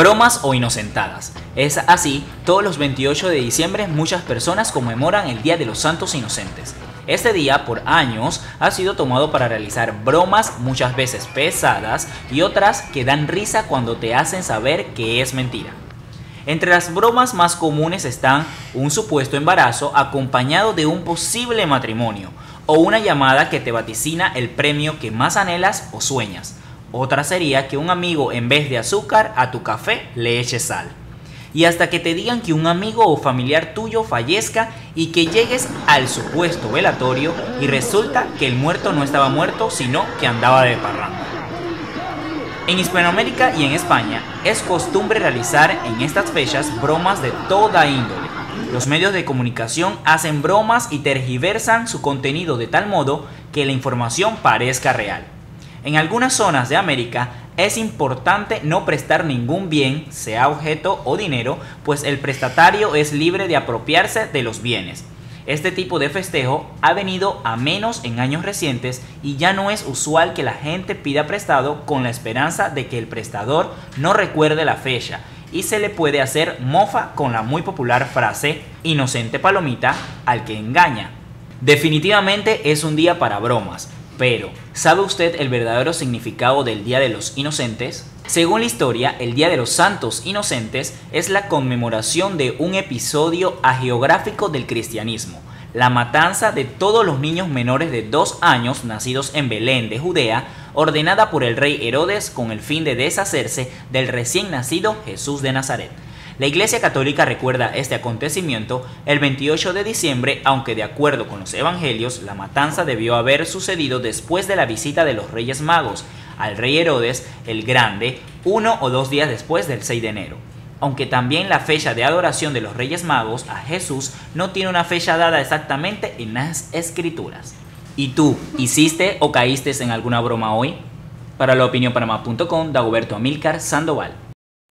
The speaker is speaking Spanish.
Bromas o inocentadas. Es así, todos los 28 de diciembre muchas personas conmemoran el Día de los Santos Inocentes. Este día, por años, ha sido tomado para realizar bromas muchas veces pesadas y otras que dan risa cuando te hacen saber que es mentira. Entre las bromas más comunes están un supuesto embarazo acompañado de un posible matrimonio o una llamada que te vaticina el premio que más anhelas o sueñas. Otra sería que un amigo en vez de azúcar a tu café le eche sal. Y hasta que te digan que un amigo o familiar tuyo fallezca y que llegues al supuesto velatorio y resulta que el muerto no estaba muerto sino que andaba de parranda. En Hispanoamérica y en España es costumbre realizar en estas fechas bromas de toda índole. Los medios de comunicación hacen bromas y tergiversan su contenido de tal modo que la información parezca real. En algunas zonas de América es importante no prestar ningún bien, sea objeto o dinero, pues el prestatario es libre de apropiarse de los bienes. Este tipo de festejo ha venido a menos en años recientes y ya no es usual que la gente pida prestado con la esperanza de que el prestador no recuerde la fecha y se le puede hacer mofa con la muy popular frase inocente palomita al que engaña. Definitivamente es un día para bromas, pero ¿sabe usted el verdadero significado del Día de los Inocentes? Según la historia, el Día de los Santos Inocentes es la conmemoración de un episodio agiográfico del cristianismo, la matanza de todos los niños menores de dos años nacidos en Belén de Judea, ordenada por el rey Herodes con el fin de deshacerse del recién nacido Jesús de Nazaret. La Iglesia Católica recuerda este acontecimiento el 28 de diciembre, aunque de acuerdo con los evangelios, la matanza debió haber sucedido después de la visita de los Reyes Magos, al rey Herodes el Grande uno o dos días después del 6 de enero. Aunque también la fecha de adoración de los Reyes Magos a Jesús no tiene una fecha dada exactamente en las escrituras. ¿Y tú, hiciste o caíste en alguna broma hoy? Para la opinión Dagoberto Amílcar Sandoval.